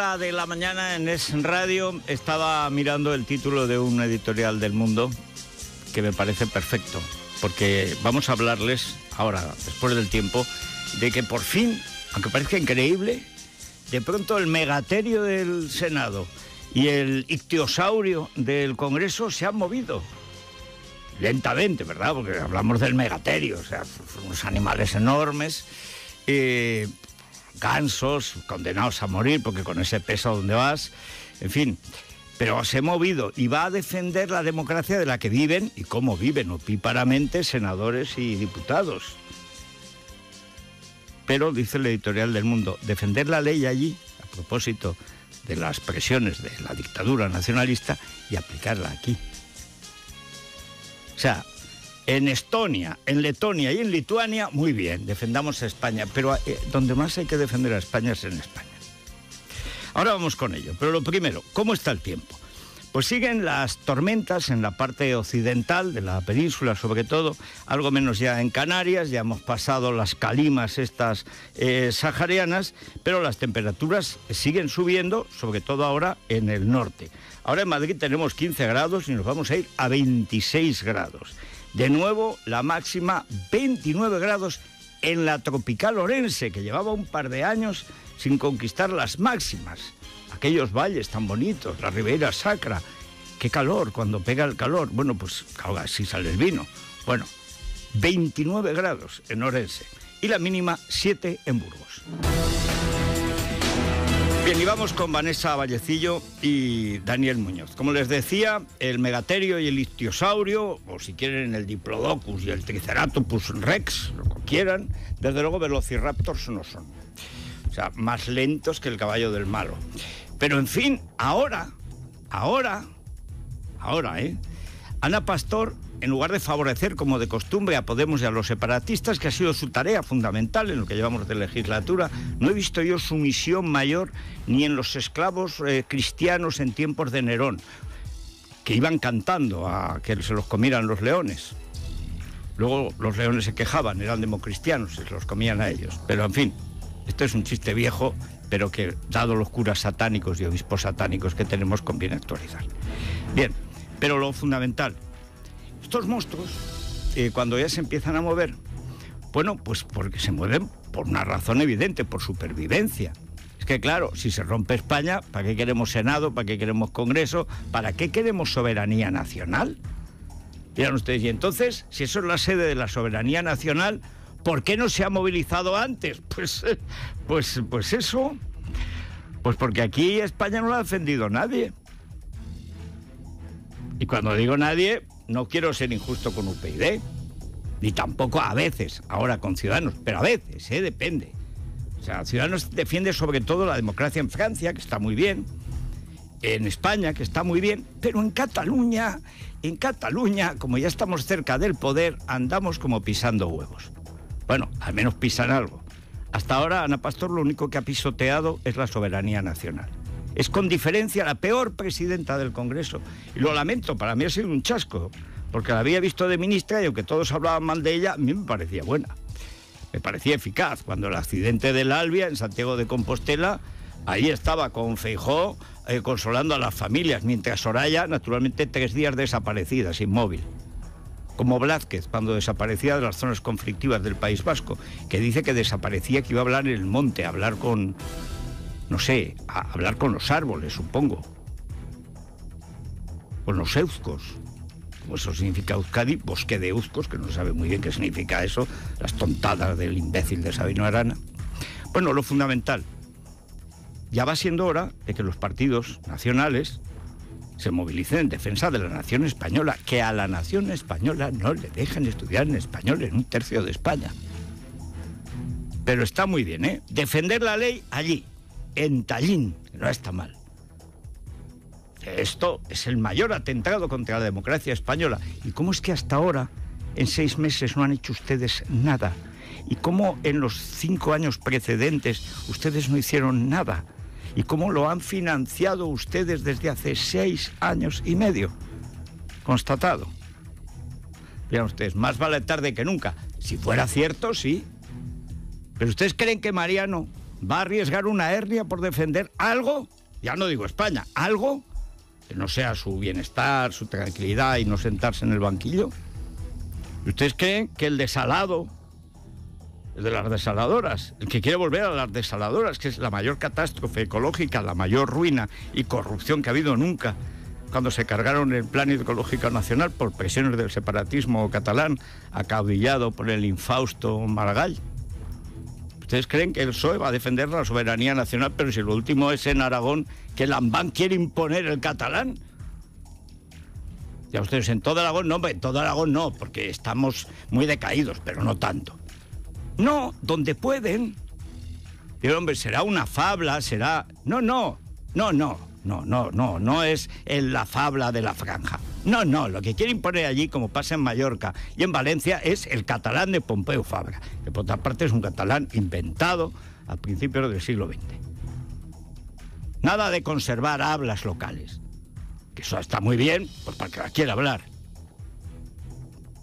de la mañana en Es Radio estaba mirando el título de un editorial del Mundo que me parece perfecto, porque vamos a hablarles ahora, después del tiempo, de que por fin, aunque parezca increíble, de pronto el megaterio del Senado y el ictiosaurio del Congreso se han movido. Lentamente, ¿verdad? Porque hablamos del megaterio, o sea, unos animales enormes. Eh, gansos, condenados a morir, porque con ese peso donde vas, en fin. Pero se ha movido y va a defender la democracia de la que viven y cómo viven opíparamente senadores y diputados. Pero, dice el editorial del mundo, defender la ley allí, a propósito de las presiones de la dictadura nacionalista, y aplicarla aquí. O sea, en Estonia, en Letonia y en Lituania, muy bien, defendamos a España, pero eh, donde más hay que defender a España es en España. Ahora vamos con ello, pero lo primero, ¿cómo está el tiempo? Pues siguen las tormentas en la parte occidental de la península, sobre todo, algo menos ya en Canarias, ya hemos pasado las calimas estas eh, saharianas, pero las temperaturas siguen subiendo, sobre todo ahora en el norte. Ahora en Madrid tenemos 15 grados y nos vamos a ir a 26 grados. De nuevo, la máxima 29 grados en la tropical Orense, que llevaba un par de años sin conquistar las máximas. Aquellos valles tan bonitos, la Ribera Sacra. Qué calor cuando pega el calor. Bueno, pues ahora sí sale el vino. Bueno, 29 grados en Orense y la mínima 7 en Burgos. Bien, y vamos con Vanessa Vallecillo y Daniel Muñoz. Como les decía, el megaterio y el ictiosaurio, o si quieren el diplodocus y el triceratopus rex, lo que quieran, desde luego velociraptors no son. O sea, más lentos que el caballo del malo. Pero en fin, ahora, ahora, ahora, ¿eh? Ana Pastor en lugar de favorecer como de costumbre a Podemos y a los separatistas, que ha sido su tarea fundamental en lo que llevamos de legislatura, no he visto yo su misión mayor ni en los esclavos eh, cristianos en tiempos de Nerón, que iban cantando a que se los comieran los leones. Luego los leones se quejaban, eran democristianos, se los comían a ellos. Pero en fin, esto es un chiste viejo, pero que, dado los curas satánicos y obispos satánicos que tenemos, conviene actualizar. Bien, pero lo fundamental, estos monstruos, eh, cuando ya se empiezan a mover, bueno, pues porque se mueven por una razón evidente, por supervivencia. Es que claro, si se rompe España, ¿para qué queremos Senado? ¿Para qué queremos Congreso? ¿Para qué queremos soberanía nacional? Dirán ustedes, y entonces, si eso es la sede de la soberanía nacional, ¿por qué no se ha movilizado antes? Pues, pues, pues eso. Pues porque aquí España no lo ha defendido nadie. Y cuando digo nadie, no quiero ser injusto con UPyD, ni tampoco a veces, ahora con Ciudadanos, pero a veces, ¿eh? depende. O sea, Ciudadanos defiende sobre todo la democracia en Francia, que está muy bien, en España, que está muy bien, pero en Cataluña, en Cataluña, como ya estamos cerca del poder, andamos como pisando huevos. Bueno, al menos pisan algo. Hasta ahora Ana Pastor lo único que ha pisoteado es la soberanía nacional. Es con diferencia la peor presidenta del Congreso. Y lo lamento, para mí ha sido un chasco, porque la había visto de ministra y aunque todos hablaban mal de ella, a mí me parecía buena. Me parecía eficaz. Cuando el accidente del Albia en Santiago de Compostela, ahí estaba con Feijó eh, consolando a las familias, mientras Soraya, naturalmente, tres días desaparecida, inmóvil como Blázquez cuando desaparecía de las zonas conflictivas del País Vasco, que dice que desaparecía, que iba a hablar en el monte, a hablar con, no sé, hablar con los árboles, supongo. Con los euskos. Eso significa Euskadi, bosque de euskos, que no sabe muy bien qué significa eso, las tontadas del imbécil de Sabino Arana. Bueno, lo fundamental. Ya va siendo hora de que los partidos nacionales se movilicen en defensa de la nación española, que a la nación española no le dejen estudiar en español en un tercio de España. Pero está muy bien, ¿eh? Defender la ley allí, en Tallinn, no está mal. Esto es el mayor atentado contra la democracia española. ¿Y cómo es que hasta ahora, en seis meses, no han hecho ustedes nada? ¿Y cómo en los cinco años precedentes ustedes no hicieron nada? ¿Y cómo lo han financiado ustedes desde hace seis años y medio? Constatado. Vean ustedes, más vale tarde que nunca. Si fuera cierto, sí. Pero ustedes creen que Mariano va a arriesgar una hernia por defender algo, ya no digo España, algo que no sea su bienestar, su tranquilidad y no sentarse en el banquillo? ¿Ustedes creen que el desalado, el de las desaladoras, el que quiere volver a las desaladoras, que es la mayor catástrofe ecológica, la mayor ruina y corrupción que ha habido nunca, cuando se cargaron el Plan Hidrológico Nacional por presiones del separatismo catalán, acaudillado por el infausto Maragall? ¿Ustedes creen que el PSOE va a defender la soberanía nacional, pero si lo último es en Aragón que Lambán quiere imponer el catalán? Ya ustedes en todo Aragón no, en todo Aragón no, porque estamos muy decaídos, pero no tanto. No, donde pueden. Pero hombre, será una fabla, será. No, no, no, no, no, no, no, no es la fabla de la franja. No, no, lo que quieren imponer allí, como pasa en Mallorca y en Valencia, es el catalán de Pompeu Fabra, que por otra parte es un catalán inventado a principios del siglo XX. Nada de conservar hablas locales eso está muy bien, pues para que la quiera hablar.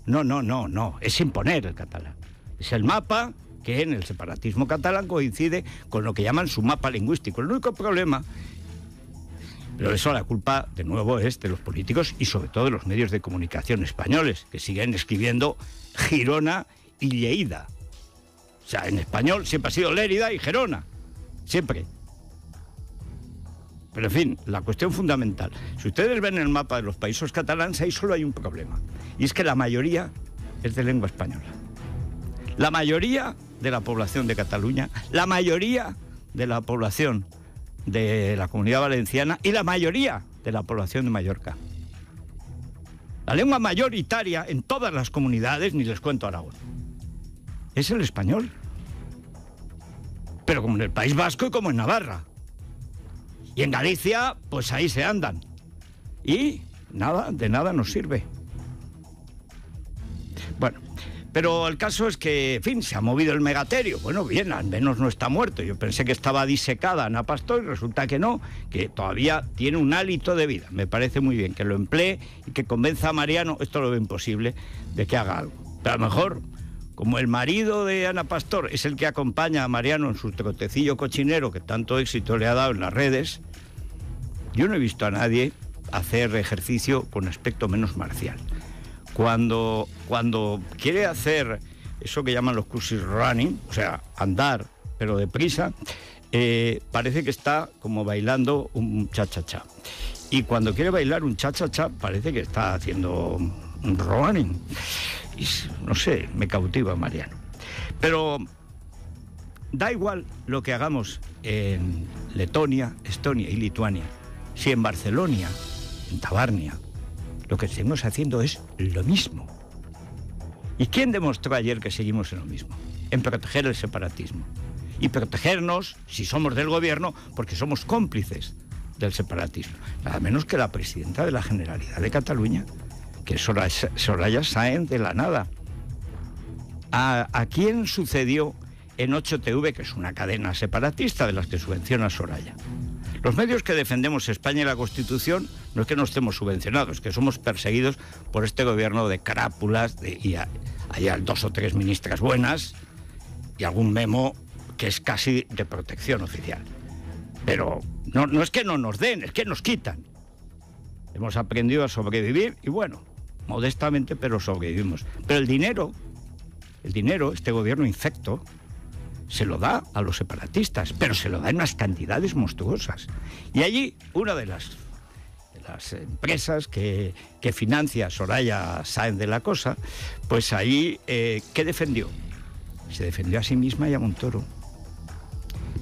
No, no, no, no, es imponer el catalán. Es el mapa que en el separatismo catalán coincide con lo que llaman su mapa lingüístico. El único problema, pero eso la culpa de nuevo es de los políticos y sobre todo de los medios de comunicación españoles, que siguen escribiendo Girona y Lleida. O sea, en español siempre ha sido Lérida y Gerona, siempre. Pero en fin, la cuestión fundamental. Si ustedes ven el mapa de los países catalanes, ahí solo hay un problema. Y es que la mayoría es de lengua española. La mayoría de la población de Cataluña, la mayoría de la población de la comunidad valenciana y la mayoría de la población de Mallorca. La lengua mayoritaria en todas las comunidades, ni les cuento Aragón, es el español. Pero como en el País Vasco y como en Navarra. Y en Galicia, pues ahí se andan. Y nada, de nada nos sirve. Bueno, pero el caso es que, en fin, se ha movido el megaterio. Bueno, bien, al menos no está muerto. Yo pensé que estaba disecada Ana Pastor y resulta que no, que todavía tiene un hálito de vida. Me parece muy bien que lo emplee y que convenza a Mariano, esto lo ve imposible, de que haga algo. Pero a lo mejor como el marido de Ana Pastor es el que acompaña a Mariano en su trotecillo cochinero que tanto éxito le ha dado en las redes, yo no he visto a nadie hacer ejercicio con aspecto menos marcial. Cuando, cuando quiere hacer eso que llaman los cursos running, o sea, andar pero deprisa, eh, parece que está como bailando un cha-cha-cha. Y cuando quiere bailar un cha-cha-cha, parece que está haciendo un running no sé, me cautiva Mariano. Pero da igual lo que hagamos en Letonia, Estonia y Lituania, si en Barcelona, en Tabarnia, lo que estamos haciendo es lo mismo. ¿Y quién demostró ayer que seguimos en lo mismo? En proteger el separatismo. Y protegernos, si somos del gobierno, porque somos cómplices del separatismo. Nada menos que la presidenta de la Generalidad de Cataluña, que Soraya, Soraya Sáenz de la nada. ¿A, quién sucedió en 8TV, que es una cadena separatista de las que subvenciona Soraya? Los medios que defendemos España y la Constitución no es que no estemos subvencionados, que somos perseguidos por este gobierno de crápulas de, y hay dos o tres ministras buenas y algún memo que es casi de protección oficial. Pero no, no es que no nos den, es que nos quitan. Hemos aprendido a sobrevivir y bueno, modestamente, pero sobrevivimos. Pero el dinero, el dinero, este gobierno infecto, se lo da a los separatistas, pero se lo da en unas cantidades monstruosas. Y allí una de las, las empresas que, que, financia Soraya Sáenz de la Cosa, pues ahí, eh, ¿qué defendió? Se defendió a sí misma y a Montoro.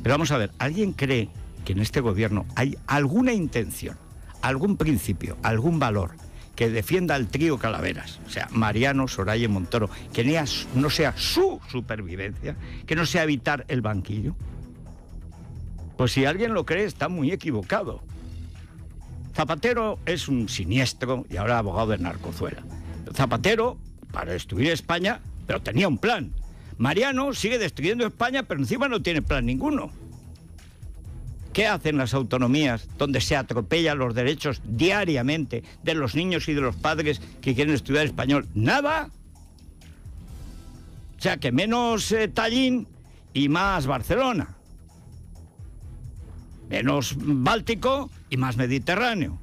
Pero vamos a ver, ¿alguien cree que en este gobierno hay alguna intención, algún principio, algún valor que defienda al trío Calaveras, o sea, Mariano, Soraya y Montoro, que no sea su supervivencia, que no sea evitar el banquillo? Pues si alguien lo cree, está muy equivocado. Zapatero es un siniestro y ahora abogado de narcozuela. Zapatero, para destruir España, pero tenía un plan. Mariano sigue destruyendo España, pero encima no tiene plan ninguno. ¿Qué hacen las autonomías donde se atropellan los derechos diariamente de los niños y de los padres que quieren estudiar español? Nada. O sea que menos eh, Tallín y más Barcelona. menos Báltico y más Mediterráneo.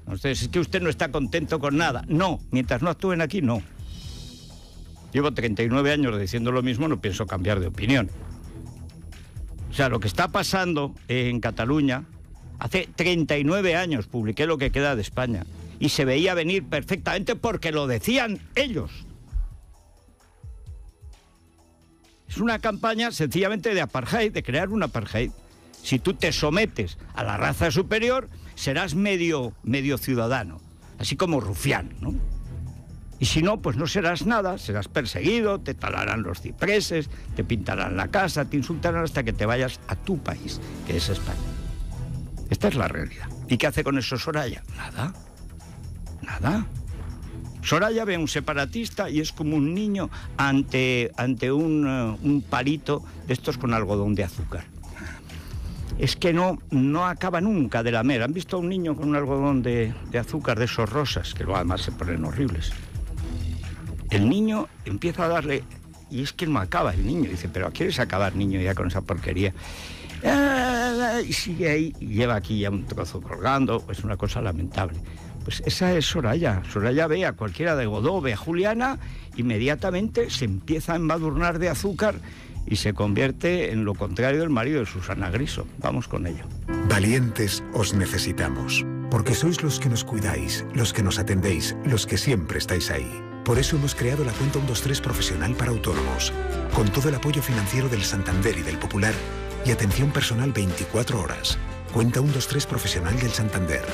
Entonces, es que usted no está contento con nada. No, mientras no actúen aquí, no. Llevo 39 años diciendo lo mismo, no pienso cambiar de opinión. O sea, lo que está pasando en Cataluña, hace 39 años publiqué lo que queda de España y se veía venir perfectamente porque lo decían ellos. Es una campaña sencillamente de apartheid, de crear un apartheid. Si tú te sometes a la raza superior, serás medio, medio ciudadano, así como rufián, ¿no? Y si no, pues no serás nada, serás perseguido, te talarán los cipreses, te pintarán la casa, te insultarán hasta que te vayas a tu país, que es España. Esta es la realidad. ¿Y qué hace con eso Soraya? Nada. Nada. Soraya ve a un separatista y es como un niño ante, ante un, eh, un palito de estos con algodón de azúcar es que no, no acaba nunca de lamer. ¿Han visto a un niño con un algodón de, de azúcar de esos rosas, que luego además se ponen horribles? El niño empieza a darle, y es que no acaba el niño. Dice, pero ¿quieres acabar, niño, ya con esa porquería? Y sigue ahí, y lleva aquí ya un trozo colgando, es una cosa lamentable. Pues esa es Soraya. Soraya ve a cualquiera de Godó, ve a Juliana, inmediatamente se empieza a embadurnar de azúcar y se convierte en lo contrario del marido de Susana Griso. Vamos con ello. Valientes os necesitamos, porque sois los que nos cuidáis, los que nos atendéis, los que siempre estáis ahí. Por eso hemos creado la cuenta 123 profesional para autónomos, con todo el apoyo financiero del Santander y del Popular y atención personal 24 horas. Cuenta 123 profesional del Santander.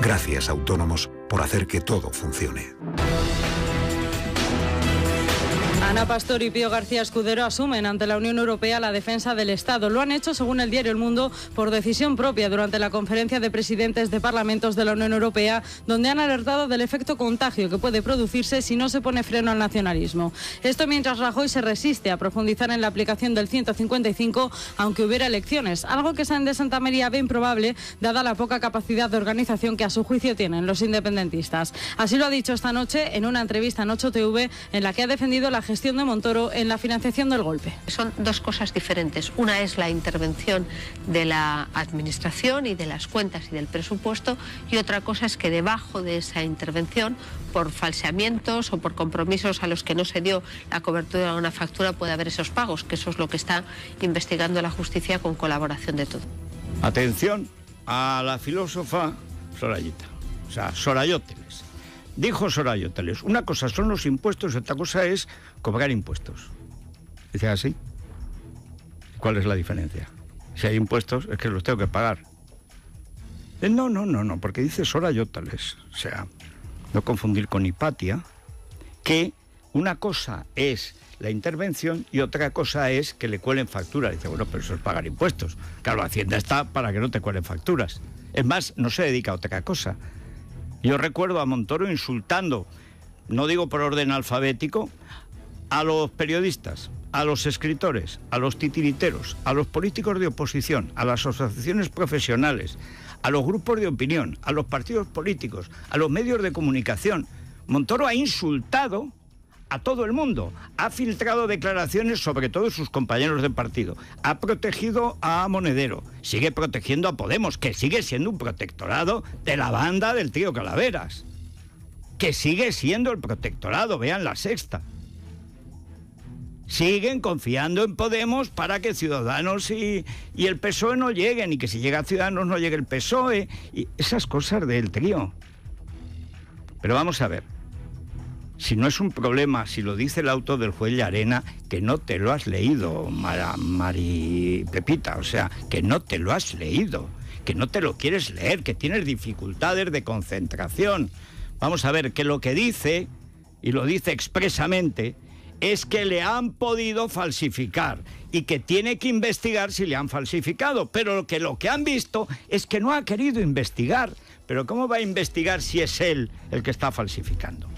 Gracias, autónomos, por hacer que todo funcione. Ana Pastor y Pío García Escudero asumen ante la Unión Europea la defensa del Estado. Lo han hecho, según el diario El Mundo, por decisión propia durante la conferencia de presidentes de parlamentos de la Unión Europea, donde han alertado del efecto contagio que puede producirse si no se pone freno al nacionalismo. Esto mientras Rajoy se resiste a profundizar en la aplicación del 155, aunque hubiera elecciones, algo que San de Santa María ve improbable, dada la poca capacidad de organización que a su juicio tienen los independentistas. Así lo ha dicho esta noche en una entrevista en 8TV, en la que ha defendido la gestión de Montoro en la financiación del golpe. Son dos cosas diferentes. Una es la intervención de la Administración y de las cuentas y del presupuesto y otra cosa es que debajo de esa intervención, por falseamientos o por compromisos a los que no se dio la cobertura de una factura, puede haber esos pagos, que eso es lo que está investigando la justicia con colaboración de todo. Atención a la filósofa Sorayita, o sea, Sorayoteles. Dijo Soraya Teles, una cosa son los impuestos y otra cosa es cobrar impuestos. Dice así. ¿Cuál es la diferencia? Si hay impuestos, es que los tengo que pagar. Eh, no, no, no, no, porque dice Soraya Teles, o sea, no confundir con Hipatia, que una cosa es la intervención y otra cosa es que le cuelen facturas. Dice, bueno, pero eso es pagar impuestos. Claro, la Hacienda está para que no te cuelen facturas. Es más, no se dedica a otra cosa. Yo recuerdo a Montoro insultando, no digo por orden alfabético, a los periodistas, a los escritores, a los titiriteros, a los políticos de oposición, a las asociaciones profesionales, a los grupos de opinión, a los partidos políticos, a los medios de comunicación. Montoro ha insultado a todo el mundo. Ha filtrado declaraciones sobre todos sus compañeros de partido. Ha protegido a Monedero. Sigue protegiendo a Podemos, que sigue siendo un protectorado de la banda del tío Calaveras. Que sigue siendo el protectorado, vean la sexta. Siguen confiando en Podemos para que Ciudadanos y, y el PSOE no lleguen y que si llega Ciudadanos no llegue el PSOE y esas cosas del trío. Pero vamos a ver, si no es un problema, si lo dice el auto del juez Arena, que no te lo has leído, Mari Pepita, o sea, que no te lo has leído, que no te lo quieres leer, que tienes dificultades de concentración. Vamos a ver, que lo que dice, y lo dice expresamente, es que le han podido falsificar y que tiene que investigar si le han falsificado, pero que lo que han visto es que no ha querido investigar. Pero ¿cómo va a investigar si es él el que está falsificando?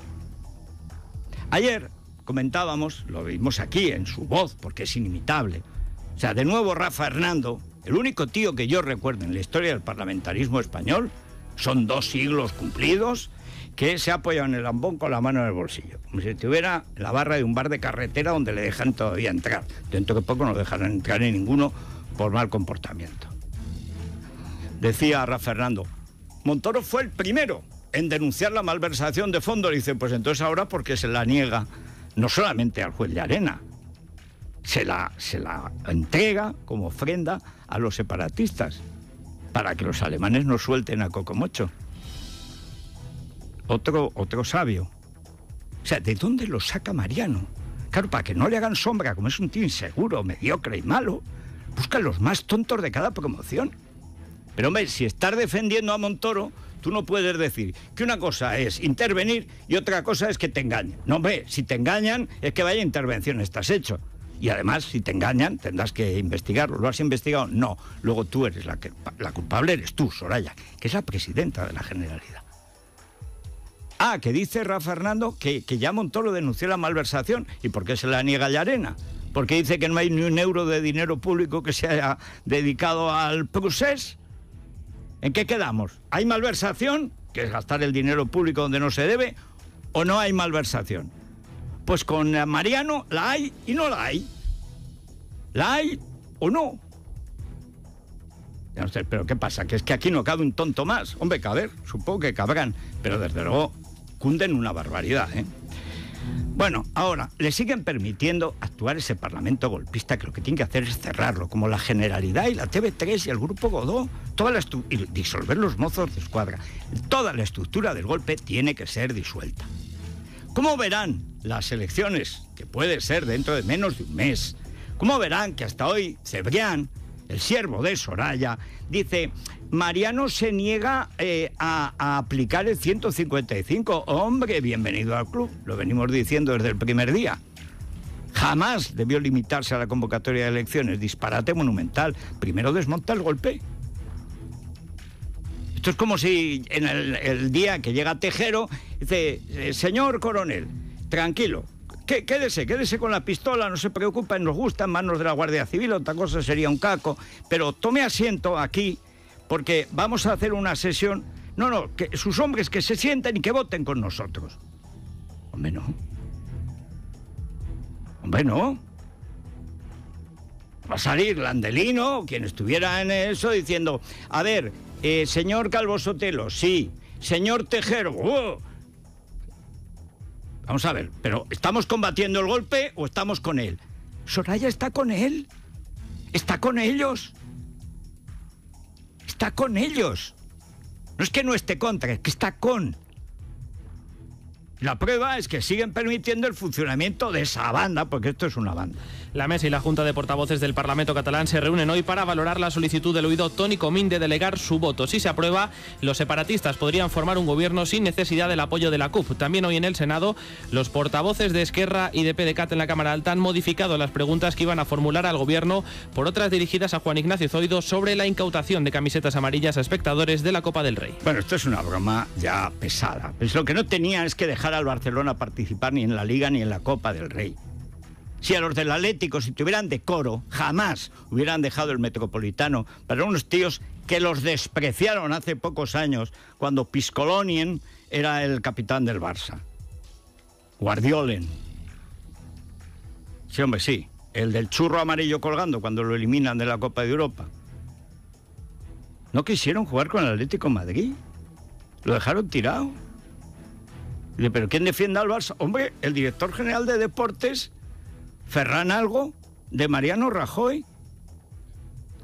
Ayer comentábamos, lo vimos aquí en su voz, porque es inimitable. O sea, de nuevo Rafa Hernando, el único tío que yo recuerdo en la historia del parlamentarismo español, son dos siglos cumplidos, que se ha apoyado en el lambón con la mano en el bolsillo, como si tuviera la barra de un bar de carretera donde le dejan todavía entrar. Dentro de poco no dejarán entrar en ninguno por mal comportamiento. Decía Rafa Fernando, Montoro fue el primero en denunciar la malversación de fondos. Dice, pues entonces ahora porque se la niega no solamente al juez de arena, se la, se la entrega como ofrenda a los separatistas para que los alemanes no suelten a Cocomocho. Otro, otro sabio. O sea, ¿de dónde lo saca Mariano? Claro, para que no le hagan sombra, como es un tío inseguro, mediocre y malo, buscan los más tontos de cada promoción. Pero hombre, si estás defendiendo a Montoro, tú no puedes decir que una cosa es intervenir y otra cosa es que te engañen. No, hombre, si te engañan es que vaya intervención estás hecho. Y además, si te engañan, tendrás que investigarlo. ¿Lo has investigado? No. Luego tú eres la, que, la culpable, eres tú, Soraya, que es la presidenta de la Generalidad. Ah, que dice Rafa Fernando que, que ya Montoro denunció la malversación. ¿Y por qué se la niega Llarena? Porque dice que no hay ni un euro de dinero público que se haya dedicado al procés. ¿En qué quedamos? ¿Hay malversación, que es gastar el dinero público donde no se debe, o no hay malversación? Pues con Mariano la hay y no la hay. ¿La hay o no? pero ¿qué pasa? Que es que aquí no cabe un tonto más. Hombre, caber, supongo que cabrán, pero desde luego cunden una barbaridad, ¿eh? Bueno, ahora, le siguen permitiendo actuar ese Parlamento golpista que lo que tiene que hacer es cerrarlo, como la Generalidad y la TV3 y el Grupo Godó, toda la disolver los mozos de escuadra. Toda la estructura del golpe tiene que ser disuelta. ¿Cómo verán las elecciones, que puede ser dentro de menos de un mes? ¿Cómo verán que hasta hoy Cebrián, el siervo de Soraya, dice, Mariano se niega eh, a, aplicar el 155. Hombre, bienvenido al club. Lo venimos diciendo desde el primer día. Jamás debió limitarse a la convocatoria de elecciones. Disparate monumental. Primero desmonta el golpe. Esto es como si en el, día que llega Tejero dice, eh, señor coronel, tranquilo, quédese, quédese con la pistola, no se preocupe, nos gusta en manos de la Guardia Civil, otra cosa sería un caco, pero tome asiento aquí porque vamos a hacer una sesión. No, no, que sus hombres que se sienten y que voten con nosotros. Hombre, no. Hombre, no. Va a salir Landelino, quien estuviera en eso, diciendo, a ver, eh, señor Calvo Sotelo, sí, señor Tejero, ¡oh! Vamos a ver, pero ¿estamos combatiendo el golpe o estamos con él? Soraya está con él. Está con ellos está con ellos. No es que no esté contra, es que está con. La prueba es que siguen permitiendo el funcionamiento de esa banda, porque esto es una banda. La mesa y la Junta de Portavoces del Parlamento catalán se reúnen hoy para valorar la solicitud del oído Tony Comín de delegar su voto. Si se aprueba, los separatistas podrían formar un gobierno sin necesidad del apoyo de la CUP. También hoy en el Senado, los portavoces de Esquerra y de PDCAT en la Cámara Alta han modificado las preguntas que iban a formular al gobierno por otras dirigidas a Juan Ignacio Zoido sobre la incautación de camisetas amarillas a espectadores de la Copa del Rey. Bueno, esto es una broma ya pesada. Pues lo que no tenía es que dejar al Barcelona participar ni en la Liga ni en la Copa del Rey. Si a los del Atlético, si tuvieran decoro, jamás hubieran dejado el Metropolitano para unos tíos que los despreciaron hace pocos años cuando Piscolonien era el capitán del Barça. Guardiolen. Sí, hombre, sí. El del churro amarillo colgando cuando lo eliminan de la Copa de Europa. No quisieron jugar con el Atlético Madrid. Lo dejaron tirado. ¿Pero quién defiende al Barça? Hombre, el director general de deportes Ferran Algo de Mariano Rajoy.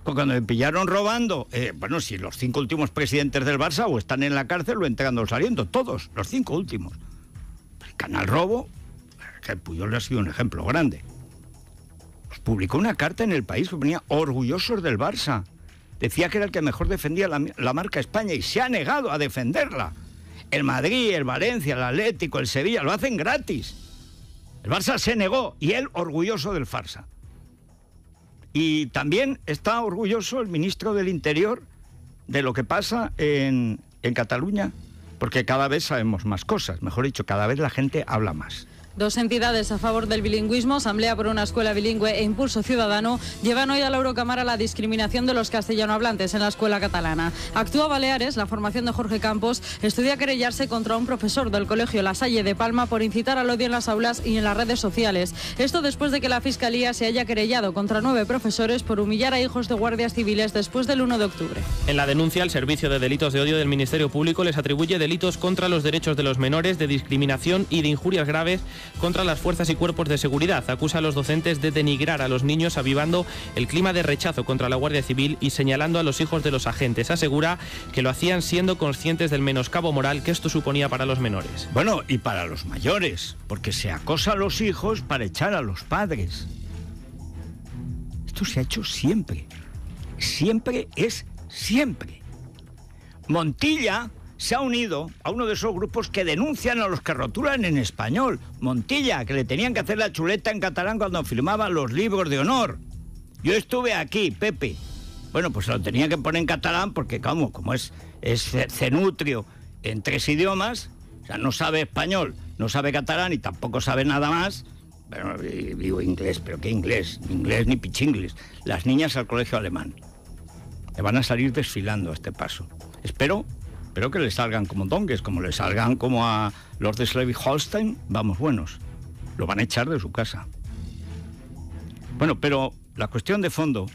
Cuando me pillaron robando, eh, bueno, si los cinco últimos presidentes del Barça o están en la cárcel o entregando saliendo, todos, los cinco últimos. El canal Robo, que Puyol ha sido un ejemplo grande. Pues publicó una carta en el país que ponía orgullosos del Barça. Decía que era el que mejor defendía la marca España y se ha negado a defenderla. El Madrid, el Valencia, el Atlético, el Sevilla, lo hacen gratis. El Barça se negó y él orgulloso del farsa. Y también está orgulloso el ministro del Interior de lo que pasa en, en Cataluña, porque cada vez sabemos más cosas, mejor dicho, cada vez la gente habla más. Dos entidades a favor del bilingüismo, Asamblea por una Escuela Bilingüe e Impulso Ciudadano, llevan hoy a la Eurocámara la discriminación de los castellanohablantes en la escuela catalana. Actúa Baleares, la formación de Jorge Campos, estudia querellarse contra un profesor del Colegio La Salle de Palma por incitar al odio en las aulas y en las redes sociales. Esto después de que la Fiscalía se haya querellado contra nueve profesores por humillar a hijos de guardias civiles después del 1 de octubre. En la denuncia, el Servicio de Delitos de Odio del Ministerio Público les atribuye delitos contra los derechos de los menores, de discriminación y de injurias graves contra las fuerzas y cuerpos de seguridad. Acusa a los docentes de denigrar a los niños, avivando el clima de rechazo contra la Guardia Civil y señalando a los hijos de los agentes. Asegura que lo hacían siendo conscientes del menoscabo moral que esto suponía para los menores. Bueno, y para los mayores, porque se acosa a los hijos para echar a los padres. Esto se ha hecho siempre. Siempre es siempre. Montilla se ha unido a uno de esos grupos que denuncian a los que rotulan en español. Montilla, que le tenían que hacer la chuleta en catalán cuando firmaba los libros de honor. Yo estuve aquí, Pepe. Bueno, pues lo tenía que poner en catalán porque, como, como es, es cenutrio en tres idiomas, o sea, no sabe español, no sabe catalán y tampoco sabe nada más. Bueno, digo inglés, pero ¿qué inglés? Inglés ni pichingles. Las niñas al colegio alemán. Le van a salir desfilando a este paso. Espero, espero que le salgan como dongues, como le salgan como a los de Schleswig-Holstein, vamos buenos. Lo van a echar de su casa. Bueno, pero la cuestión de fondo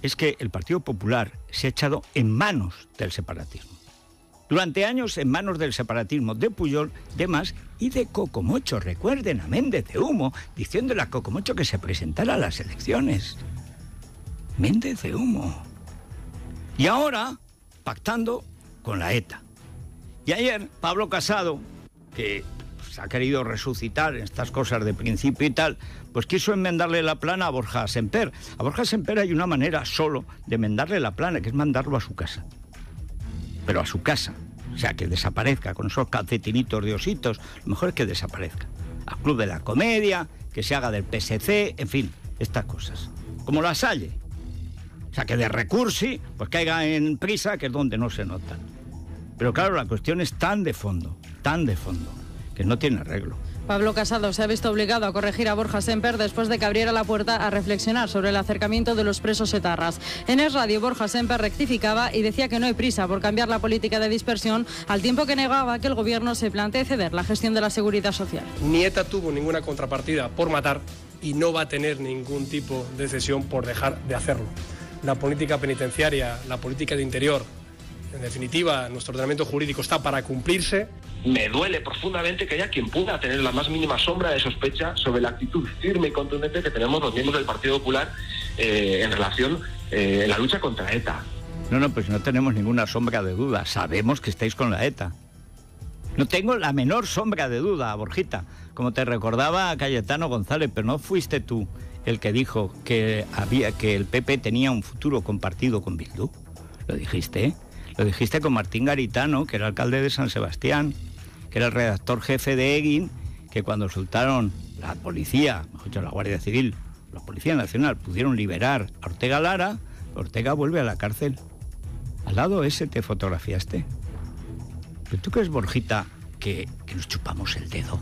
es que el Partido Popular se ha echado en manos del separatismo. Durante años en manos del separatismo de Puyol, de Mas y de Cocomocho. Recuerden a Méndez de Humo diciéndole a Cocomocho que se presentara a las elecciones. Méndez de Humo. Y ahora pactando con la ETA. Y ayer Pablo Casado, que ha querido resucitar estas cosas de principio y tal, pues quiso enmendarle la plana a Borja Semper. A Borja Semper hay una manera solo de enmendarle la plana, que es mandarlo a su casa. Pero a su casa. O sea, que desaparezca con esos calcetinitos de ositos. Lo mejor es que desaparezca. Al Club de la Comedia, que se haga del PSC, en fin, estas cosas. Como la Salle. O sea, que de recursi, pues caiga en prisa, que es donde no se notan. Pero claro, la cuestión es tan de fondo, tan de fondo, que no tiene arreglo. Pablo Casado se ha visto obligado a corregir a Borja Semper después de que abriera la puerta a reflexionar sobre el acercamiento de los presos etarras. En Es Radio, Borja Semper rectificaba y decía que no hay prisa por cambiar la política de dispersión, al tiempo que negaba que el gobierno se plantee ceder la gestión de la seguridad social. Nieta tuvo ninguna contrapartida por matar y no va a tener ningún tipo de cesión por dejar de hacerlo. La política penitenciaria, la política de interior, en definitiva, nuestro ordenamiento jurídico está para cumplirse. Me duele profundamente que haya quien pueda tener la más mínima sombra de sospecha sobre la actitud firme y contundente que tenemos los miembros del Partido Popular eh, en relación eh, en la lucha contra ETA. No, no, pues no tenemos ninguna sombra de duda. Sabemos que estáis con la ETA. No tengo la menor sombra de duda, Borjita. Como te recordaba Cayetano González, pero no fuiste tú el que dijo que había que el PP tenía un futuro compartido con Bildu. Lo dijiste, ¿eh? Lo dijiste con Martín Garitano, que era alcalde de San Sebastián, que era el redactor jefe de Egin, que cuando soltaron la policía, mejor dicho, la Guardia Civil, la Policía Nacional, pudieron liberar a Ortega Lara, Ortega vuelve a la cárcel. Al lado ese te fotografiaste. ¿Pero tú crees, Borjita, que, nos chupamos el dedo?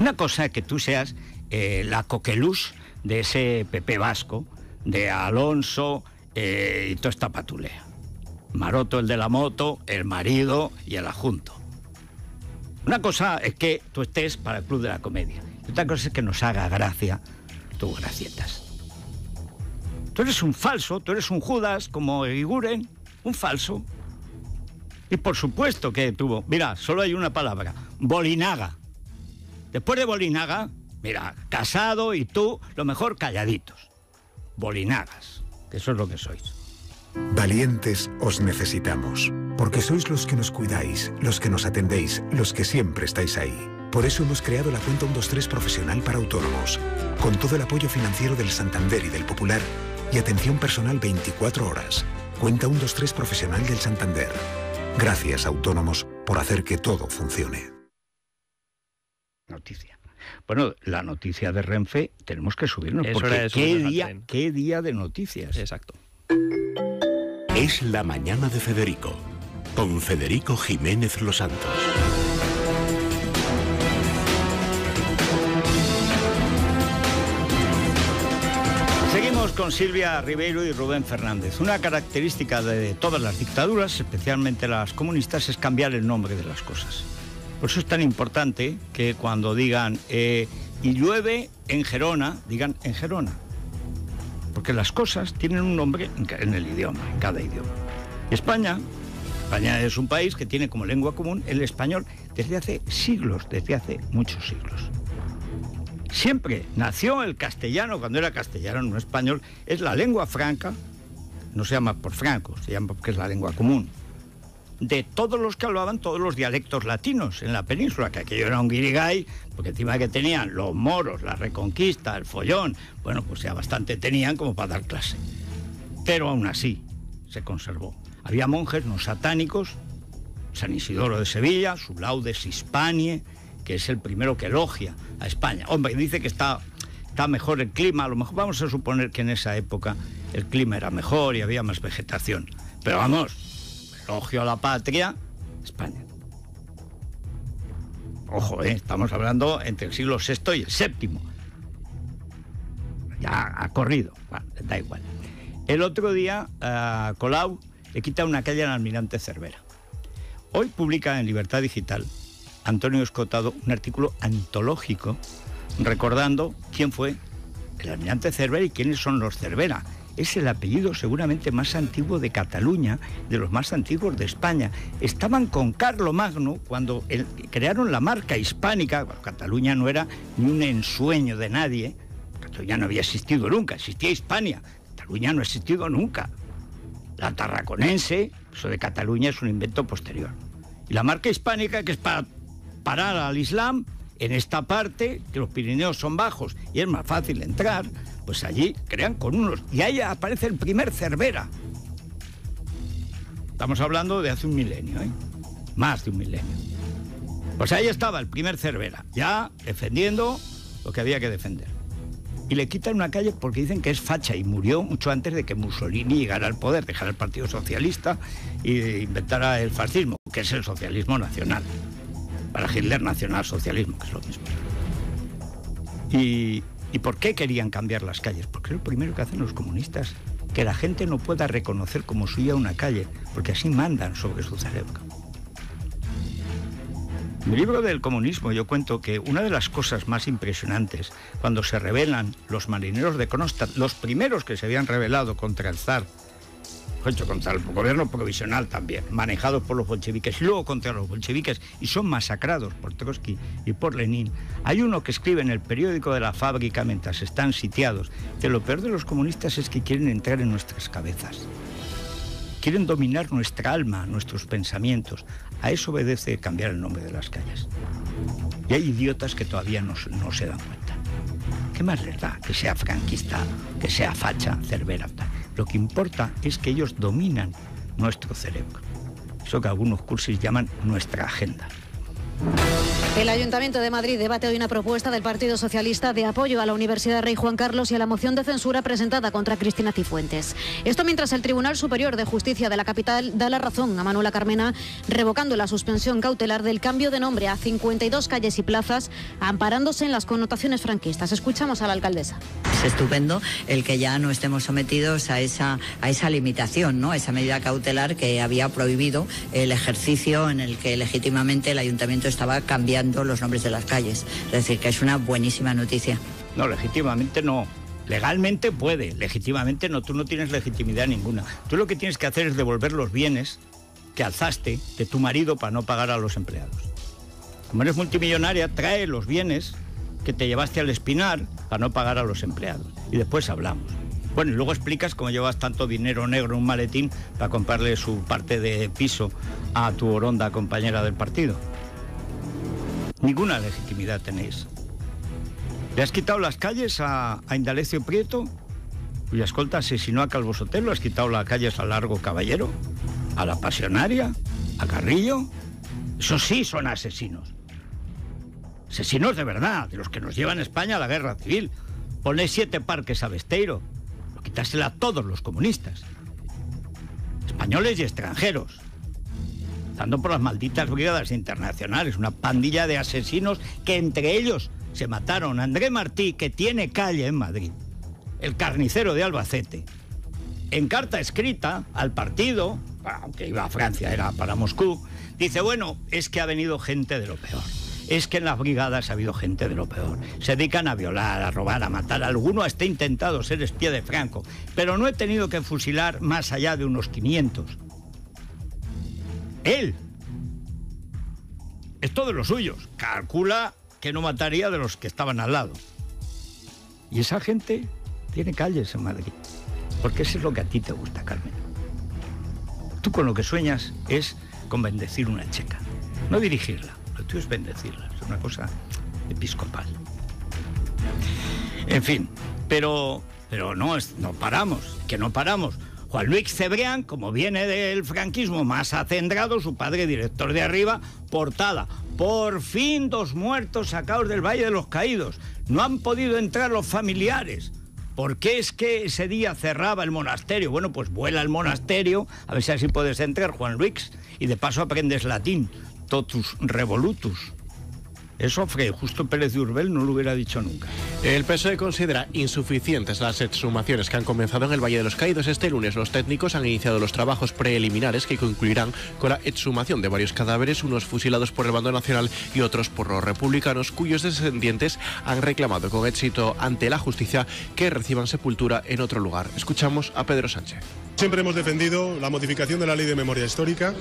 Una cosa es que tú seas eh, la coquelús de ese Pepe Vasco, de Alonso eh, y toda esta patulea. Maroto el de la moto, el marido y el adjunto. Una cosa es que tú estés para el Club de la Comedia. Y otra cosa es que nos haga gracia tus gracietas. Tú eres un falso, tú eres un Judas, como Eguiguren, un falso. Y por supuesto que tuvo, mira, solo hay una palabra, Bolinaga. Después de Bolinaga, mira, Casado y tú, lo mejor calladitos. Bolinagas, que eso es lo que sois. Valientes os necesitamos, porque sois los que nos cuidáis, los que nos atendéis, los que siempre estáis ahí. Por eso hemos creado la cuenta 123 profesional para autónomos, con todo el apoyo financiero del Santander y del Popular y atención personal 24 horas. Cuenta 123 profesional del Santander. Gracias, autónomos, por hacer que todo funcione. Noticia. Bueno, la noticia de Renfe tenemos que subirnos, Es porque qué día, qué día de noticias. Exacto. Es la mañana de Federico, con Federico Jiménez Los Santos. Seguimos con Silvia Ribeiro y Rubén Fernández. Una característica de todas las dictaduras, especialmente las comunistas, es cambiar el nombre de las cosas. Por eso es tan importante que cuando digan eh, y llueve en Gerona, digan en Gerona. Porque las cosas tienen un nombre en el idioma, en cada idioma. España, España es un país que tiene como lengua común el español desde hace siglos, desde hace muchos siglos. Siempre nació el castellano cuando era castellano, no español, es la lengua franca, no se llama por franco, se llama porque es la lengua común de todos los que hablaban todos los dialectos latinos en la península, que aquello era un guirigay, porque encima que tenían los moros, la reconquista, el follón, bueno, pues ya bastante tenían como para dar clase. Pero aún así se conservó. Había monjes no satánicos, San Isidoro de Sevilla, su laudes Hispanie, que es el primero que elogia a España. Hombre, dice que está, está mejor el clima, a lo mejor vamos a suponer que en esa época el clima era mejor y había más vegetación. Pero vamos, elogio a la patria, España. Ojo, ¿eh? estamos hablando entre el siglo VI y el VII. Ya ha corrido, da igual. El otro día, uh, Colau le quita una calle al almirante Cervera. Hoy publica en Libertad Digital Antonio Escotado un artículo antológico recordando quién fue el almirante Cervera y quiénes son los Cervera es el apellido seguramente más antiguo de Cataluña, de los más antiguos de España. Estaban con Carlo Magno cuando crearon la marca hispánica. Cataluña no era ni un ensueño de nadie. Cataluña no había existido nunca, existía Hispania. Cataluña no ha existido nunca. La tarraconense, eso de Cataluña es un invento posterior. Y la marca hispánica, que es para parar al Islam, en esta parte, que los Pirineos son bajos y es más fácil entrar, pues allí crean con unos. Y ahí aparece el primer Cervera. Estamos hablando de hace un milenio, ¿eh? Más de un milenio. Pues ahí estaba el primer Cervera, ya defendiendo lo que había que defender. Y le quitan una calle porque dicen que es facha y murió mucho antes de que Mussolini llegara al poder, dejara el Partido Socialista e inventara el fascismo, que es el socialismo nacional. Para Hitler, nacional socialismo, que es lo mismo. Y, ¿Y por qué querían cambiar las calles? Porque es lo primero que hacen los comunistas, que la gente no pueda reconocer como suya una calle, porque así mandan sobre su cerebro. En mi libro del comunismo yo cuento que una de las cosas más impresionantes cuando se rebelan los marineros de Kronstadt, los primeros que se habían rebelado contra el zar hecho contra el gobierno provisional también, manejados por los bolcheviques, luego contra los bolcheviques y son masacrados por Trotsky y por Lenin. Hay uno que escribe en el periódico de la fábrica mientras están sitiados que lo peor de los comunistas es que quieren entrar en nuestras cabezas. Quieren dominar nuestra alma, nuestros pensamientos. A eso obedece cambiar el nombre de las calles. Y hay idiotas que todavía no, se dan cuenta. ¿Qué más les da que sea franquista, que sea facha, cervera? Lo que importa es que ellos dominan nuestro cerebro. Eso que algunos cursos llaman nuestra agenda. El Ayuntamiento de Madrid debate hoy una propuesta del Partido Socialista de apoyo a la Universidad Rey Juan Carlos y a la moción de censura presentada contra Cristina Cifuentes. Esto mientras el Tribunal Superior de Justicia de la capital da la razón a Manuela Carmena, revocando la suspensión cautelar del cambio de nombre a 52 calles y plazas, amparándose en las connotaciones franquistas. Escuchamos a la alcaldesa. Es estupendo el que ya no estemos sometidos a esa, a esa limitación, ¿no? esa medida cautelar que había prohibido el ejercicio en el que legítimamente el Ayuntamiento estaba cambiando los nombres de las calles. Es decir, que es una buenísima noticia. No, legítimamente no. Legalmente puede, legítimamente no, tú no tienes legitimidad ninguna. Tú lo que tienes que hacer es devolver los bienes que alzaste de tu marido para no pagar a los empleados. Como eres multimillonaria, trae los bienes que te llevaste al espinar para no pagar a los empleados. Y después hablamos. Bueno, y luego explicas cómo llevas tanto dinero negro en un maletín para comprarle su parte de piso a tu oronda compañera del partido. Ninguna legitimidad tenéis. Le has quitado las calles a, Indalecio Prieto, cuya escolta asesinó a Calvo Sotelo, has quitado las calles a Largo Caballero, a la Pasionaria, a Carrillo. Eso sí son asesinos. Asesinos de verdad, de los que nos llevan a España a la guerra civil. Ponle siete parques a Besteiro. Lo quitársela a todos los comunistas. Españoles y extranjeros dando por las malditas brigadas internacionales, una pandilla de asesinos que entre ellos se mataron. André Martí, que tiene calle en Madrid, el carnicero de Albacete, en carta escrita al partido, aunque iba a Francia, era para Moscú, dice, bueno, es que ha venido gente de lo peor. Es que en las brigadas ha habido gente de lo peor. Se dedican a violar, a robar, a matar. Alguno hasta intentado ser espía de Franco. Pero no he tenido que fusilar más allá de unos 500. Él. Es todo de los suyos. Calcula que no mataría de los que estaban al lado. Y esa gente tiene calles en Madrid. Porque eso es lo que a ti te gusta, Carmen. Tú con lo que sueñas es con bendecir una checa. No dirigirla, lo tuyo es bendecirla. Es una cosa episcopal. En fin, pero, pero no, no paramos, que no paramos. Juan Luis Cebrián, como viene del franquismo más acendrado, su padre director de arriba, portada. Por fin dos muertos sacados del Valle de los Caídos. No han podido entrar los familiares. ¿Por qué es que ese día cerraba el monasterio? Bueno, pues vuela al monasterio, a ver si así puedes entrar, Juan Luis, y de paso aprendes latín, totus revolutus. Eso Fray Justo Pérez de Urbel no lo hubiera dicho nunca. El PSOE considera insuficientes las exhumaciones que han comenzado en el Valle de los Caídos. Este lunes los técnicos han iniciado los trabajos preliminares que concluirán con la exhumación de varios cadáveres, unos fusilados por el bando nacional y otros por los republicanos, cuyos descendientes han reclamado con éxito ante la justicia que reciban sepultura en otro lugar. Escuchamos a Pedro Sánchez. Siempre hemos defendido la modificación de la ley de memoria histórica,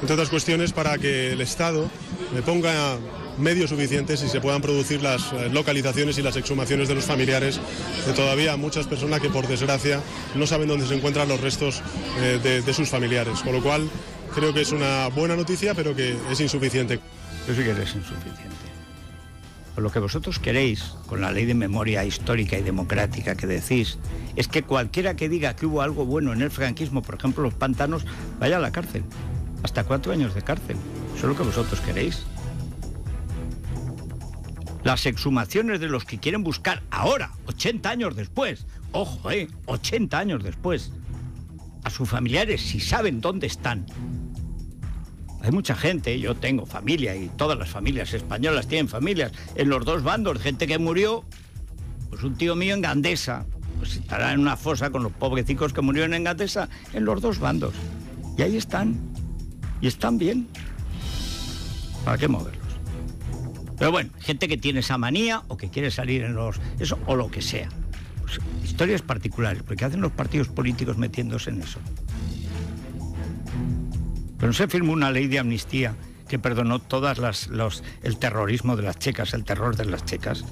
entre otras cuestiones para que el Estado le ponga medios suficientes y se puedan producir las eh, localizaciones y las exhumaciones de los familiares de todavía muchas personas que por desgracia no saben dónde se encuentran los restos eh, de, sus familiares. Con lo cual creo que es una buena noticia pero que es insuficiente. Sí que es insuficiente. Lo que vosotros queréis, con la ley de memoria histórica y democrática que decís, es que cualquiera que diga que hubo algo bueno en el franquismo, por ejemplo los pantanos, vaya a la cárcel. Hasta cuatro años de cárcel. Eso es lo que vosotros queréis. Las exhumaciones de los que quieren buscar ahora, 80 años después, ojo, eh, 80 años después, a sus familiares si saben dónde están. Hay mucha gente, yo tengo familia y todas las familias españolas tienen familias en los dos bandos, gente que murió, pues un tío mío en Gandesa, pues estará en una fosa con los pobrecicos que murieron en Gandesa, en los dos bandos. Y ahí están, y están bien. ¿Para qué moverlos? Pero bueno, gente que tiene esa manía o que quiere salir en los... eso o lo que sea. Pues, historias particulares, porque hacen los partidos políticos metiéndose en eso. Pero no se firmó una ley de amnistía que perdonó todas las los el terrorismo de las checas, el terror de las checas.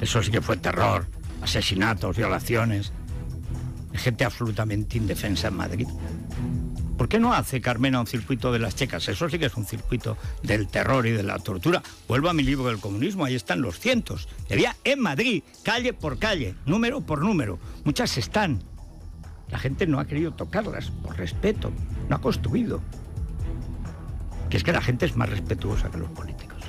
Eso sí que fue terror, asesinatos, violaciones, gente absolutamente indefensa en Madrid. ¿Por qué no hace Carmena un circuito de las checas? Eso sí que es un circuito del terror y de la tortura. Vuelvo a mi libro del comunismo, ahí están los cientos. Había en Madrid, calle por calle, número por número. Muchas están. La gente no ha querido tocarlas, por respeto. No ha construido. Que es que la gente es más respetuosa que los políticos.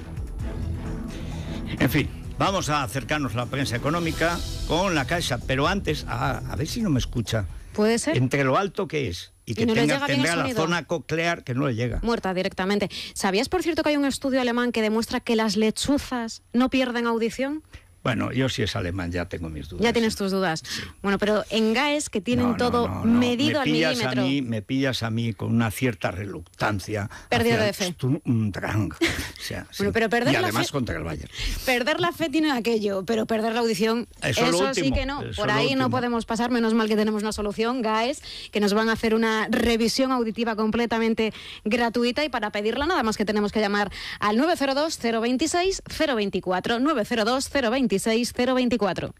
En fin, vamos a acercarnos a la prensa económica con la Caixa, pero antes, a ver si no me escucha. ¿Puede ser? Entre lo alto que es y que Y no tenga, tendrá la zona coclear que no le llega. Muerta directamente. ¿Sabías, por cierto, que hay un estudio alemán que demuestra que las lechuzas no pierden audición? Bueno, yo si es alemán ya tengo mis dudas. Ya tienes tus dudas. Bueno, pero en GAES, que tienen No, no, todo no, medido me al pillas milímetro. A mí, me pillas a mí con una cierta reluctancia. Hacia de fe. Sturm Drang. O sea, sí. Bueno, pero perder y la además fe- contra el Bayern. Perder la fe tiene aquello, pero perder la audición, Eso sí que no. eso Por ahí no podemos pasar, menos mal que tenemos una solución, GAES, que nos van a hacer una revisión auditiva completamente gratuita y para pedirla nada más que tenemos que llamar al 902-026-024, 902-026-024.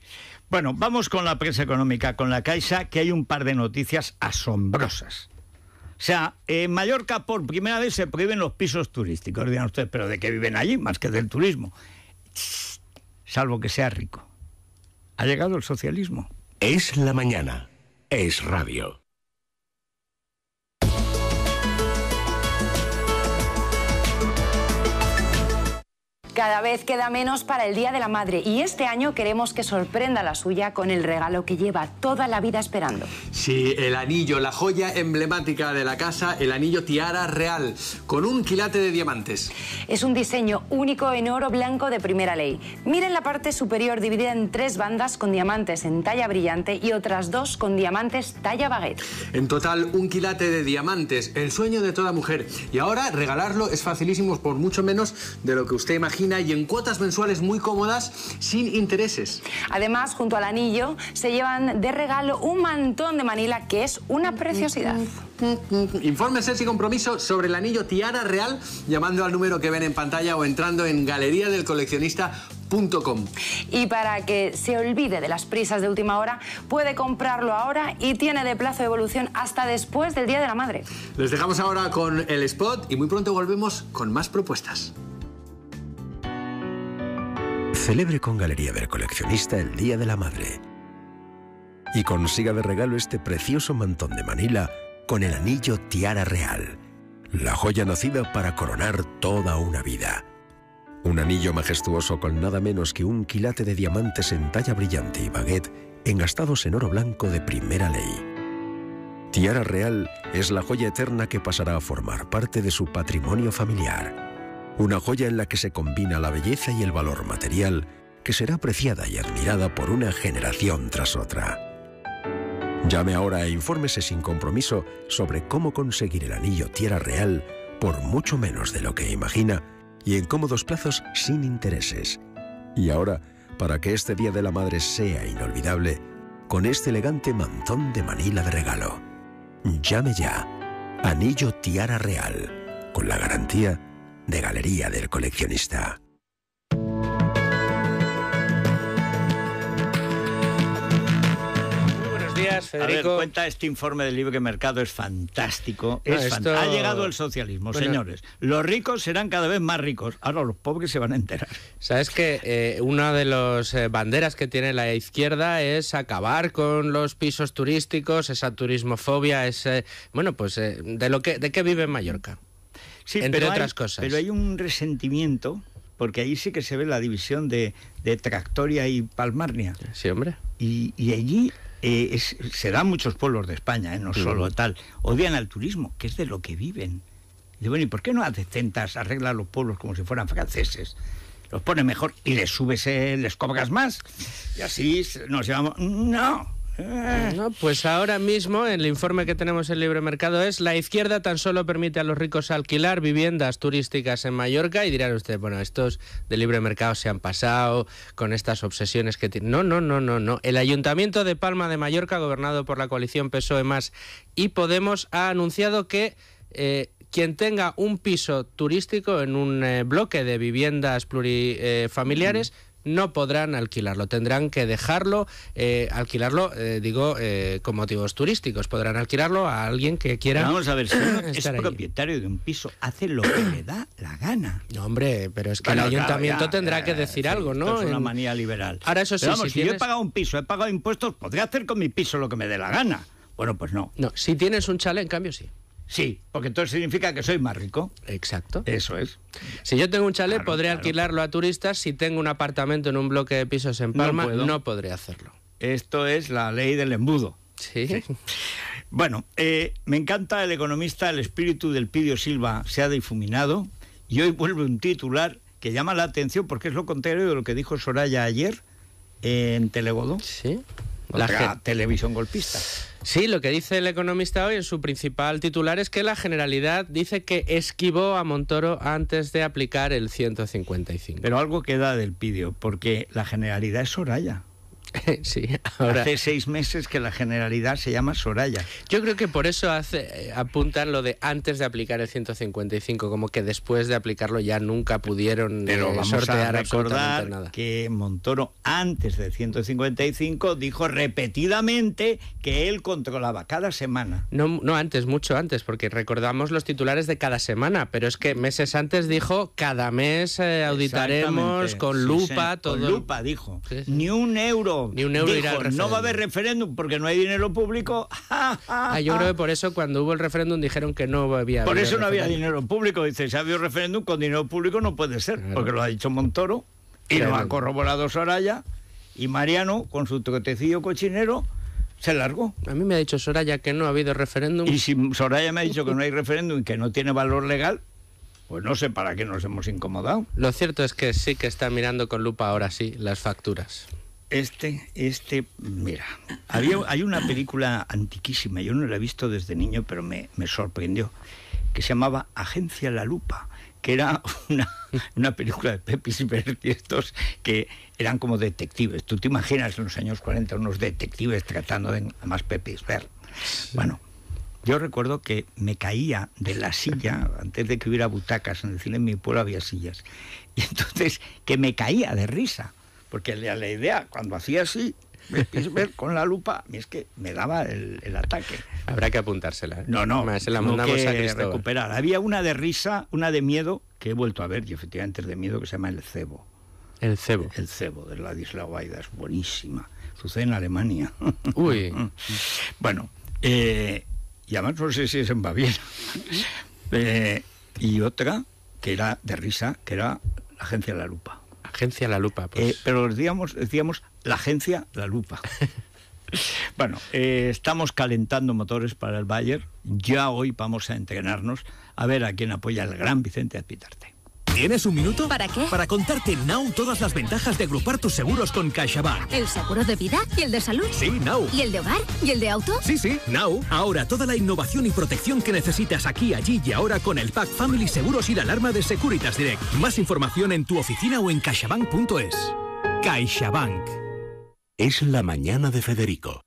Bueno, vamos con la prensa económica, con la Caixa, que hay un par de noticias asombrosas. O sea, en Mallorca por primera vez se prohíben los pisos turísticos. Dirán ustedes, pero ¿de qué viven allí? Más que del turismo. Salvo que sea rico. Ha llegado el socialismo. Es la mañana. Es radio. Cada vez queda menos para el Día de la Madre y este año queremos que sorprenda la suya con el regalo que lleva toda la vida esperando. Sí, el anillo, la joya emblemática de la casa, el anillo tiara real, con un quilate de diamantes. Es un diseño único en oro blanco de primera ley. Miren la parte superior dividida en tres bandas con diamantes en talla brillante y otras dos con diamantes talla baguette. En total, un quilate de diamantes, el sueño de toda mujer. Y ahora regalarlo es facilísimo por mucho menos de lo que usted imagina y en cuotas mensuales muy cómodas sin intereses. Además, junto al anillo se llevan de regalo un mantón de Manila que es una preciosidad. Infórmese sin compromiso sobre el anillo tiara real llamando al número que ven en pantalla o entrando en galeriadelcoleccionista.com. Y para que se olvide de las prisas de última hora, puede comprarlo ahora y tiene de plazo de evolución hasta después del Día de la Madre. Les dejamos ahora con el spot y muy pronto volvemos con más propuestas. Celebre con Galería del Coleccionista el Día de la Madre. Y consiga de regalo este precioso mantón de Manila con el anillo tiara real, la joya nacida para coronar toda una vida. Un anillo majestuoso con nada menos que un quilate de diamantes en talla brillante y baguette engastados en oro blanco de primera ley. Tiara Real es la joya eterna que pasará a formar parte de su patrimonio familiar. Una joya en la que se combina la belleza y el valor material que será apreciada y admirada por una generación tras otra. Llame ahora e infórmese sin compromiso sobre cómo conseguir el anillo Tierra Real por mucho menos de lo que imagina y en cómodos plazos sin intereses. Y ahora, para que este Día de la Madre sea inolvidable, con este elegante mantón de Manila de regalo. Llame ya. Anillo Tiara Real, con la garantía de Galería del Coleccionista. días, A ver, Federico. cuenta este informe del libre mercado, es fantástico. No, es esto- fan- Ha llegado el socialismo, Bueno. señores. Los ricos serán cada vez más ricos. Ahora los pobres se van a enterar. Sabes que eh, una de las eh, banderas que tiene la izquierda es acabar con los pisos turísticos, esa turismofobia, ese bueno, pues eh, de lo que de qué vive en Mallorca. Sí, entre pero hay- otras cosas. Pero hay un resentimiento, porque ahí sí que se ve la división de, de Tractoria y Palmarnia. Sí, hombre. Y, y allí eh, es- se da a muchos pueblos de España, eh, no solo tal. Odian al turismo, que es de lo que viven. Y bueno, ¿y por qué no haces tentas, arregla los pueblos como si fueran franceses? Los pone mejor y les subes, eh, les cobras más. Y así nos llevamos... No. Eh. No, pues ahora mismo el informe que tenemos en Libre Mercado es la izquierda tan solo permite a los ricos alquilar viviendas turísticas en Mallorca y dirán ustedes, bueno, estos de Libre Mercado se han pasado con estas obsesiones que tienen. No, no, no, no, no. El Ayuntamiento de Palma de Mallorca, gobernado por la coalición PSOE más y Podemos, ha anunciado que eh, quien tenga un piso turístico en un eh, bloque de viviendas plurifamiliares no podrán alquilarlo, tendrán que dejarlo, eh, alquilarlo, eh, digo, eh, con motivos turísticos, podrán alquilarlo a alguien que quiera. Vamos a ver, si uno es allí. propietario de un piso, hace lo que le da la gana. No, hombre, pero es que Bueno, el claro, ayuntamiento ya, tendrá que decir algo, ¿no? Es una manía liberal. Ahora, eso sí, Pero vamos, si si, yo he pagado un piso, he pagado impuestos, ¿podría hacer con mi piso lo que me dé la gana? Bueno, pues no. No, si tienes un chalet, en cambio sí. Sí, porque entonces significa que soy más rico. Exacto. Eso es. Si yo tengo un chalet, Claro, podré claro. alquilarlo a turistas. Si tengo un apartamento en un bloque de pisos en Palma, no, podré hacerlo. Esto es la ley del embudo. Sí. Bueno, eh, me encanta el economista, el espíritu del Pidio Silva se ha difuminado y hoy vuelve un titular que llama la atención porque es lo contrario de lo que dijo Soraya ayer en Telegodo. Sí. La televisión golpista. Sí, lo que dice el economista hoy en su principal titular es que la Generalidad dice que esquivó a Montoro antes de aplicar el 155. Pero algo queda del Pidio, porque la generalidad es Soraya. sí, ahora... Hace seis meses que la generalidad se llama Soraya. Yo creo que por eso hace, eh, apuntan lo de antes de aplicar el 155, como que después de aplicarlo ya nunca pudieron Pero eh, vamos sortear a recordar nada. que Montoro antes del 155 dijo repetidamente que él controlaba cada semana. No, no antes, mucho antes, porque recordamos los titulares de cada semana, pero es que meses antes dijo cada mes eh, auditaremos con lupa sí, todo. Con lupa, dijo. Ni un euro Ni un euro dijo, irá al no va a referéndum". haber referéndum porque no hay dinero público, Ah, yo creo que por eso cuando hubo el referéndum dijeron que no había. por eso no había dinero público. Dice, si ha habido referéndum con dinero público no puede ser, porque lo ha dicho Montoro y lo ha corroborado Soraya y Mariano con su toquetecillo cochinero se largó. A mí me ha dicho Soraya que no ha habido referéndum. Y si Soraya me ha dicho que no hay referéndum y que no tiene valor legal, pues no sé para qué nos hemos incomodado. Lo cierto es que sí que está mirando con lupa ahora sí las facturas. Este, este, mira, había, hay una película antiquísima, yo no la he visto desde niño, pero me, me sorprendió, que se llamaba Agencia La Lupa, que era una, una película de Pepis y estos que eran como detectives. Tú te imaginas en los años 40 unos detectives tratando de, además Pepis Ver. Bueno, yo recuerdo que me caía de la silla, antes de que hubiera butacas, en el cine en mi pueblo había sillas, y entonces que me caía de risa, porque la, la idea, cuando hacía así, Pepis Ver con la lupa, es que me daba el, el ataque. Habrá que apuntársela. ¿eh? No, no, Más, Se la mandamos que a recuperar. Había una de risa, una de miedo, que he vuelto a ver, y efectivamente es de miedo, que se llama El Cebo. El cebo. El Cebo, de Ladislao Baida, es buenísima. Sucede en Alemania. Uy. bueno, eh, y además no sé si es en Baviera. Eh, y otra, que era de risa, que era la Agencia La Lupa. Agencia La Lupa, pues. Eh, pero decíamos, decíamos la Agencia La Lupa. bueno, eh, estamos calentando motores para el Bayern. Ya hoy vamos a entrenarnos a ver a quién apoya el gran Vicente Azpitarte. ¿Tienes un minuto? ¿Para qué? Para contarte Now todas las ventajas de agrupar tus seguros con CaixaBank. ¿El seguro de vida? ¿Y el de salud? Sí, Now. ¿Y el de hogar? ¿Y el de auto? Sí, sí, Now. Ahora toda la innovación y protección que necesitas aquí, allí y ahora con el Pack Family Seguros y la alarma de Securitas Direct. Más información en tu oficina o en caixabank.es. CaixaBank. Es la mañana de Federico,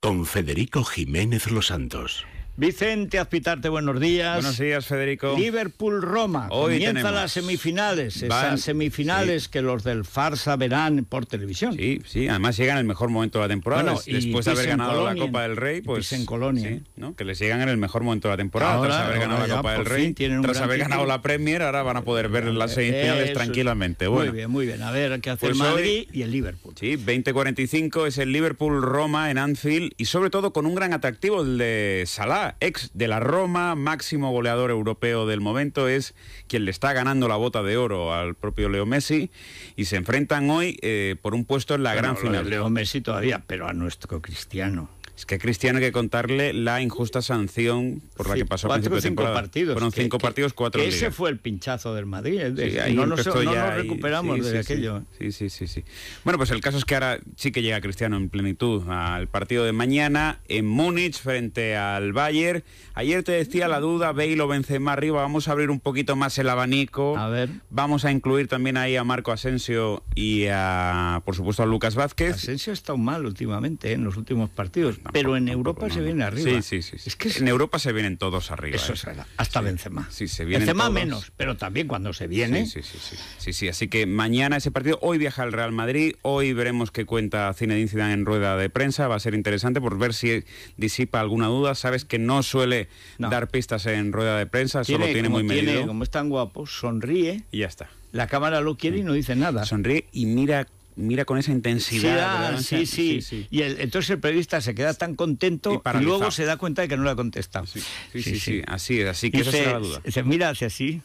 con Federico Jiménez Los Santos. Vicente Azpitarte, buenos días. Buenos días, Federico. Liverpool-Roma. Hoy Comienzan tenemos. las semifinales. Van- Esas semifinales que los del Farsa verán por televisión. Sí, sí, además llegan en el mejor momento de la temporada. Bueno, después de haber ganado Colonia, la Copa del Rey, pues. pisen Colonia. sí, ¿no? Que les llegan en el mejor momento de la temporada. Ahora- tras haber ganado la Copa del Rey, tras haber ganado la Premier, ahora van a poder ver las semifinales tranquilamente. Bueno. Muy bien, muy bien. A ver, ¿qué hace Pues el hoy- Madrid y el Liverpool? Sí, 20-45 es el Liverpool-Roma en Anfield y sobre todo con un gran atractivo, el de Salah, ex de la Roma, máximo goleador europeo del momento, es quien le está ganando la bota de oro al propio Leo Messi y se enfrentan hoy eh, por un puesto en la Bueno, gran final. Leo Messi todavía, pero a nuestro Cristiano. Es que a Cristiano hay que contarle la injusta sanción por la Sí, que pasó a cuatro principio cinco temporada. partidos. Fueron cinco que- partidos, cuatro que ese fue el pinchazo del Madrid. Sí, ahí no nos, no nos recuperamos Sí, de aquello. Sí, sí, sí, sí. Bueno, pues el caso es que ahora sí que llega Cristiano en plenitud al partido de mañana en Múnich frente al Bayern. Ayer te decía la duda, Bale o Benzema arriba. Vamos a abrir un poquito más el abanico. A ver. Vamos a incluir también ahí a Marco Asensio y a, por supuesto, a Lucas Vázquez. Asensio ha estado mal últimamente ¿eh? en los últimos partidos, pero en Europa se viene arriba. Sí, sí, sí. sí. en Europa se vienen todos arriba. Eso ¿eh? es verdad, hasta Benzema. Sí, se vienen Benzema todos. menos, pero también cuando se viene. Sí, sí, sí, sí. Sí, sí, así que mañana ese partido, hoy viaja el Real Madrid, hoy veremos qué cuenta Zinedine Zidane en rueda de prensa, va a ser interesante por ver si disipa alguna duda, sabes que no suele dar pistas en rueda de prensa, solo tiene muy medido. tiene- como es tan guapo, sonríe, Y ya está. la cámara lo quiere y no dice nada. Sonríe y mira mira con esa Sí, intensidad. ah, ¿verdad? sí, sí, Y el- entonces el periodista se queda tan contento y, luego se da cuenta de que no le ha contestado. Sí, sí, sí, así es, así que esa Dice- será la duda. Se mira hacia así.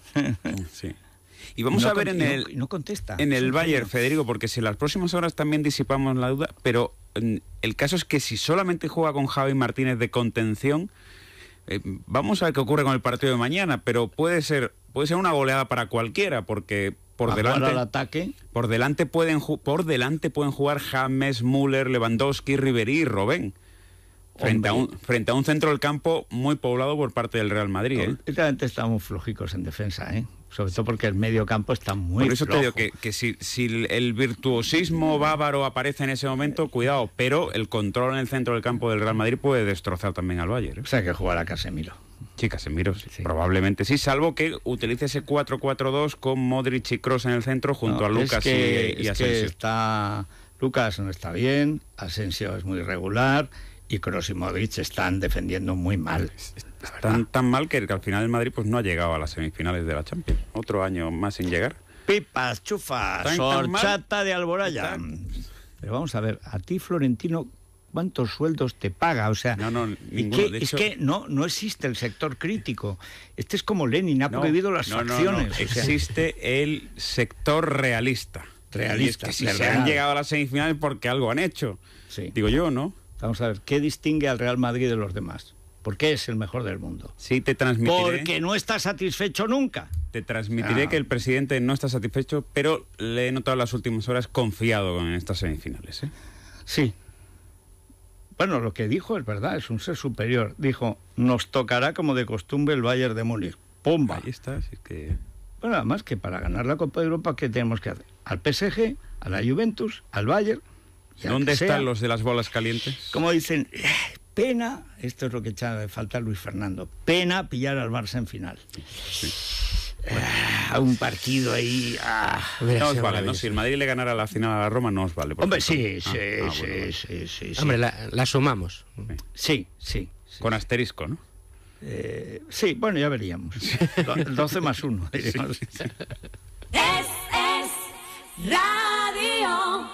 Sí. Y vamos No a ver en no- el no contesta. en Es el Bayern. Federico, porque si en las próximas horas también disipamos la duda, pero mm, el caso es que si solamente juega con Javi Martínez de contención, eh, vamos a ver qué ocurre con el partido de mañana, pero puede ser puede ser una goleada para cualquiera, porque por A delante al ataque. por delante pueden por delante pueden jugar James, Müller, Lewandowski, Ribery y Robben. Frente a, un, frente a un centro del campo muy poblado por parte del Real Madrid. ¿eh? Últimamente estamos flojicos en defensa, ¿eh? Sobre todo porque el medio campo está muy Por eso flojo. te digo que, que si, si el virtuosismo bávaro aparece en ese momento, cuidado, pero el control en el centro del campo del Real Madrid puede destrozar también al Bayern. ¿eh? O sea, que jugar a Casemiro. Sí, Casemiro, sí, probablemente sí, salvo que utilice ese 4-4-2 con Modric y Kroos en el centro junto No, a Lucas es que, y, y es que Asensio. está Lucas no está bien, Asensio es muy regular y Kroos y Modric están defendiendo muy mal. Tan, tan mal que, al final el Madrid pues no ha llegado a las semifinales de la Champions. Otro año más sin llegar. Pipas, chufas, horchata de Alboraya. Pero vamos a ver, a ti, Florentino, ¿cuántos sueldos te paga? O sea, No, no, ¿y ninguno. es que no, no existe el sector crítico. Este es como Lenin, ha No, prohibido las o sea, Existe el sector realista. Realista, Y es que si se han llegado a las semifinales porque algo han hecho. Digo yo, ¿no? Vamos a ver, ¿qué distingue al Real Madrid de los demás? ¿Por qué es el mejor del mundo? Sí, te transmitiré. Porque no está satisfecho nunca. Te transmitiré Ah. que el presidente no está satisfecho, pero le he notado en las últimas horas confiado en estas semifinales. ¿eh? Sí. Bueno, lo que dijo es verdad, es un ser superior. Dijo, nos tocará como de costumbre el Bayern de Múnich. ¡Pumba! Ahí está, así que... Bueno, además que para ganar la Copa de Europa, ¿qué tenemos que hacer? Al PSG, a la Juventus, al Bayern. y ¿Dónde sea. están los de las bolas calientes? Como dicen, "Eh, pena, esto es lo que echa de falta Luis Fernando, pena pillar al Barça en final. Ah, un partido ahí. ah. No os vale, ¿no? Si el Madrid le ganara la final a la Roma, no os vale. Hombre, sí, Ah, sí, ah, sí, bueno, sí, sí. Hombre, la, la sumamos. Sí, sí. Con asterisco, ¿no? Eh, sí, bueno, ya veríamos. Do- 12 más 1. Es, es radio.